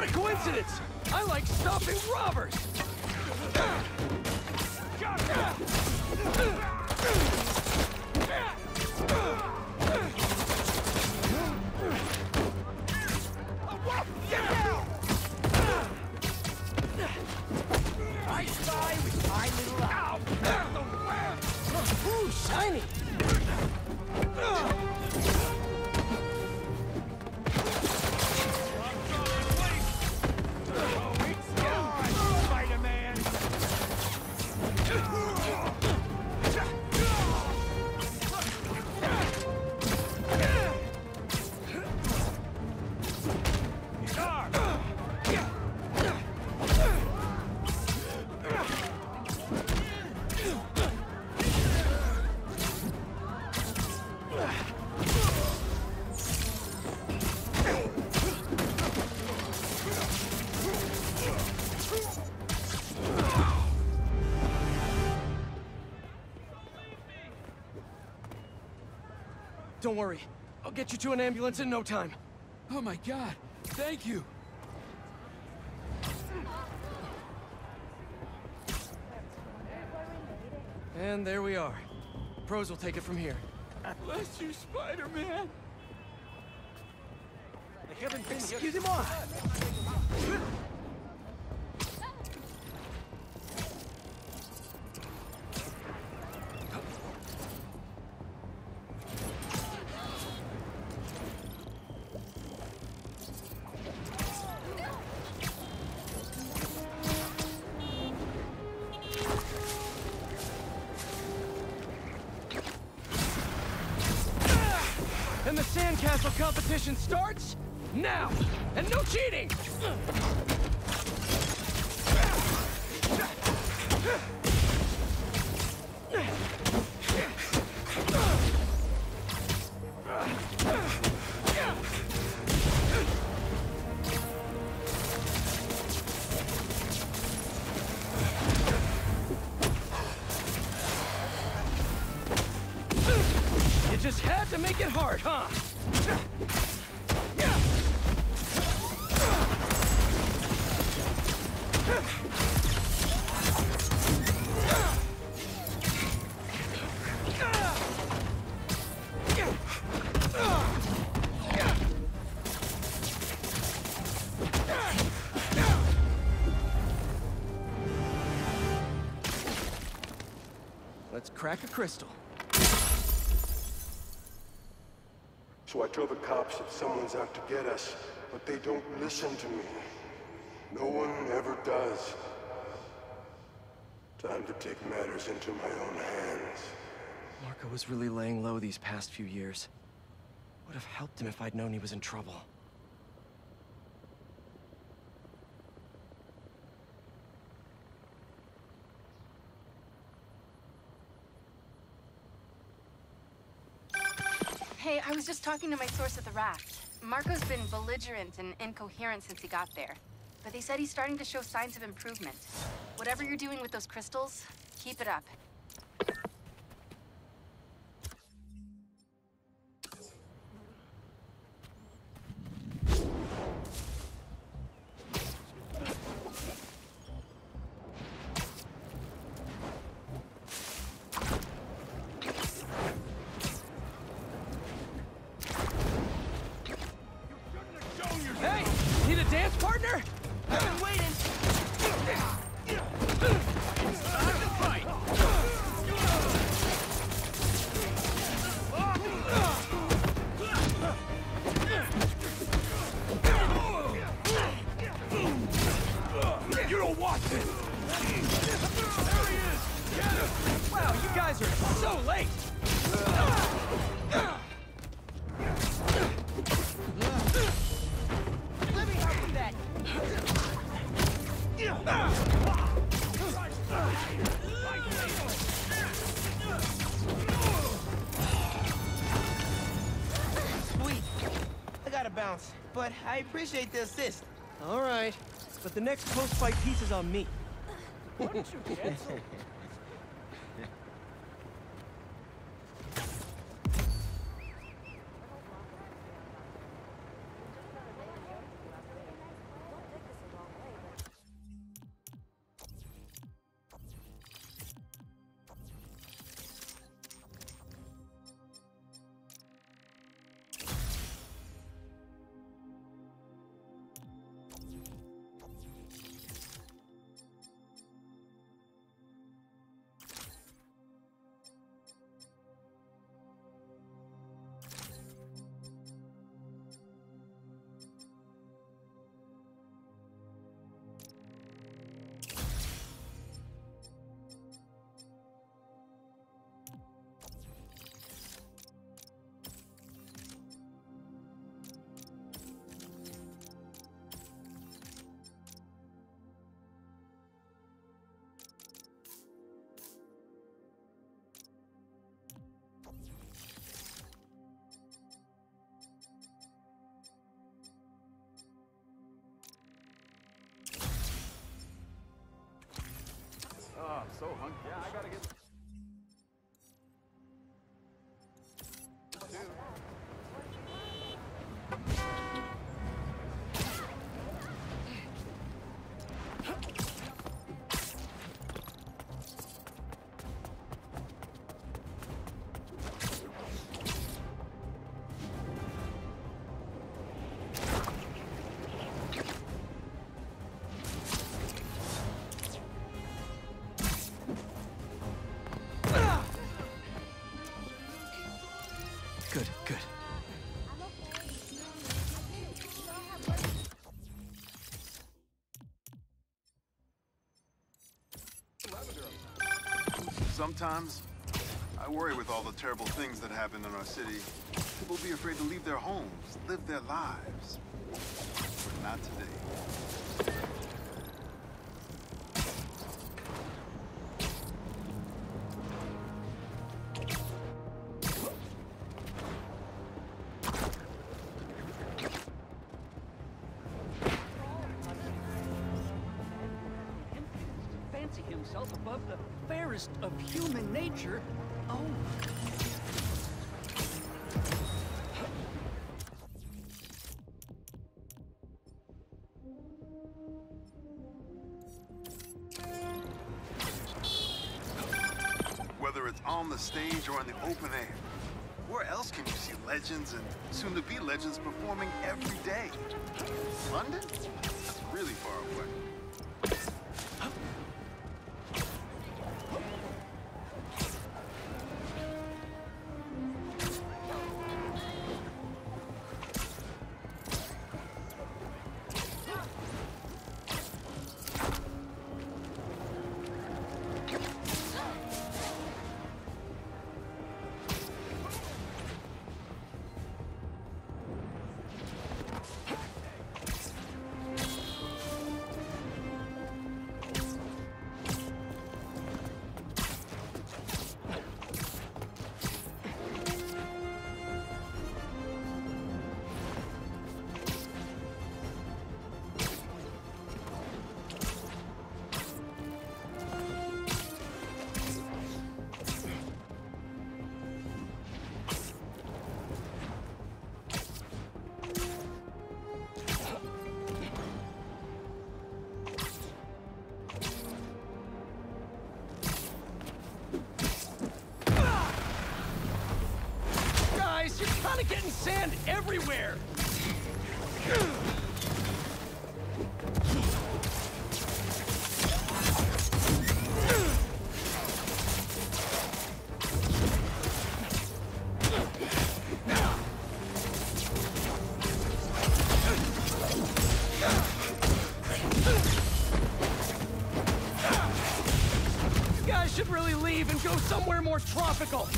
What a coincidence! I like stopping robbers! Don't worry. I'll get you to an ambulance in no time. Oh my god, thank you. And there we are. Pros will take it from here. Bless you, Spider-Man. Excusez-moi! The competition starts now! And no cheating! Let's crack a crystal. So I tell the cops that someone's out to get us, but they don't listen to me. No one ever does. Time to take matters into my own hands. Marko was really laying low these past few years. Would have helped him if I'd known he was in trouble. Hey, I was just talking to my source at the raft. Marko's been belligerent and incoherent since he got there. But they said he's starting to show signs of improvement. Whatever you're doing with those crystals, keep it up. Sweet. I gotta bounce, but I appreciate the assist. All right, but the next post-fight piece is on me. so hungry. Yeah, I gotta get. Sometimes, I worry with all the terrible things that happen in our city. People be afraid to leave their homes, live their lives. But not today. Whether it's on the stage or in the open air. Where else can you see legends and soon-to-be legends performing every day? London? That's really far away. Everywhere! You guys should really leave and go somewhere more tropical!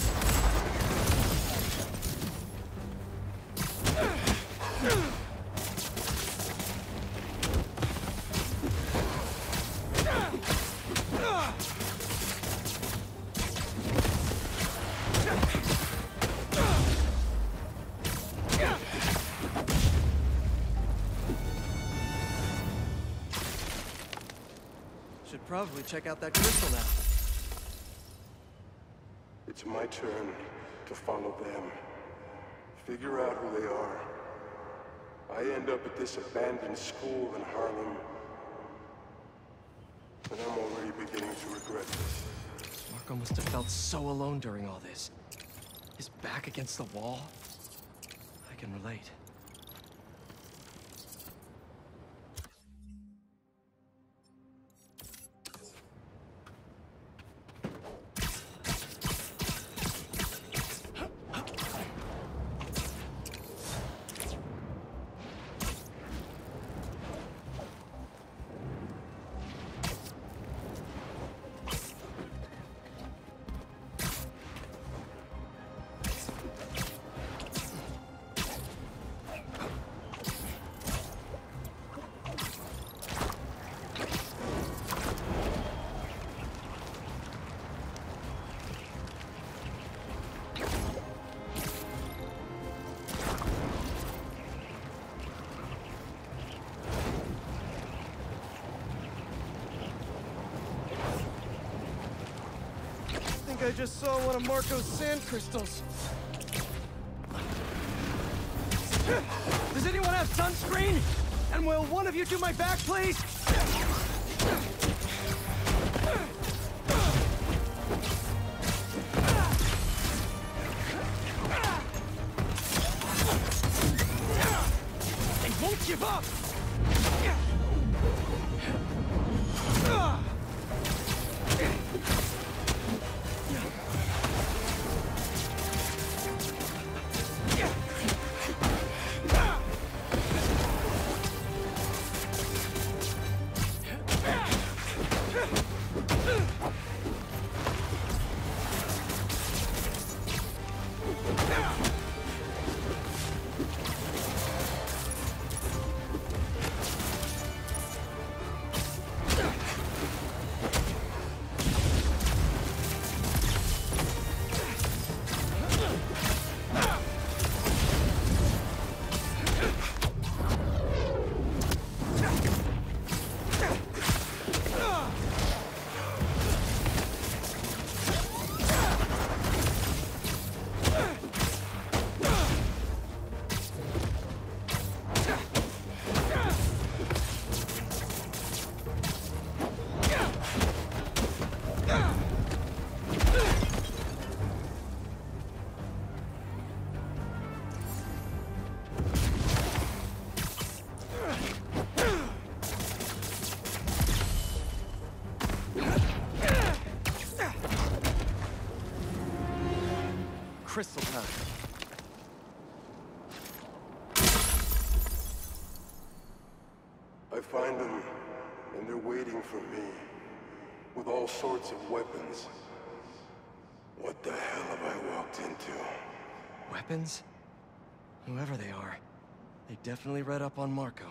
Should probably check out that crystal now. It's my turn to follow them. Figure out who they are. I end up at this abandoned school in Harlem. And I'm already beginning to regret this. Marko must have felt so alone during all this. His back against the wall. I can relate. I just saw one of Marko's sand crystals. Does anyone have sunscreen? And will one of you do my back, please? Crystal time. I find them, and they're waiting for me, with all sorts of weapons. What the hell have I walked into? Weapons? Whoever they are, they definitely read up on Marko.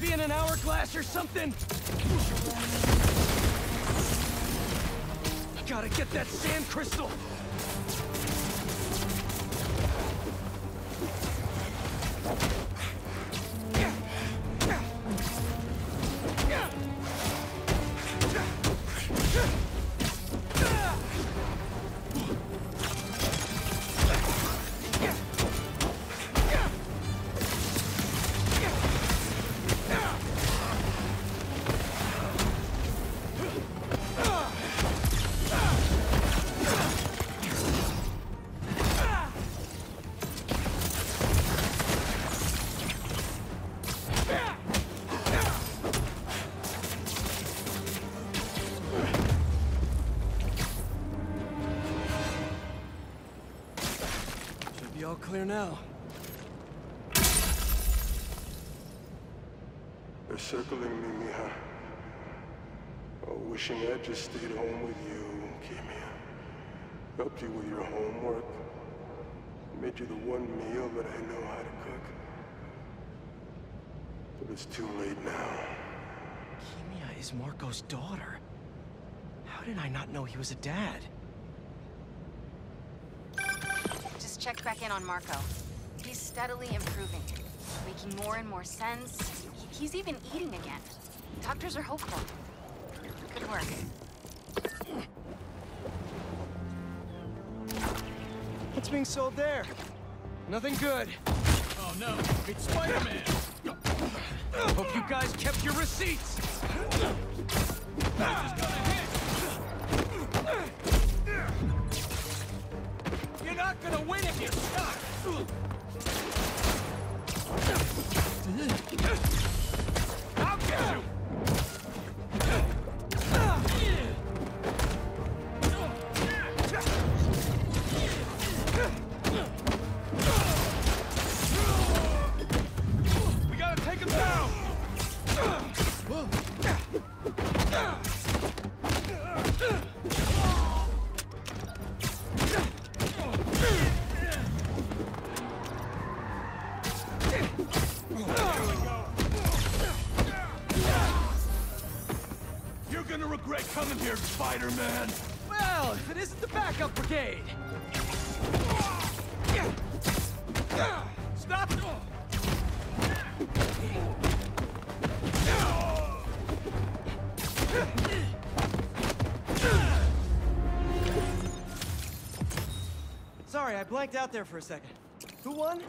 Be in an hourglass or something? I Gotta get that sand crystal! Clear now. They're circling me, Mija. Oh, wishing I'd just stayed home with you, Keemia. Helped you with your homework. Made you the one meal that I know how to cook. But it's too late now. Keemia is Marko's daughter. How did I not know he was a dad? Just checked back in on Marko. He's steadily improving, making more and more sense. He's even eating again. Doctors are hopeful. Good work. What's being sold there? Nothing good. Oh no, it's Spider-Man! Hope you guys kept your receipts. gonna win if you stop! Spider-Man. Well, if it isn't the backup brigade. Stop! Sorry, I blanked out there for a second. Who won?